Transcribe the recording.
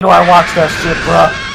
do I watch that shit, bruh?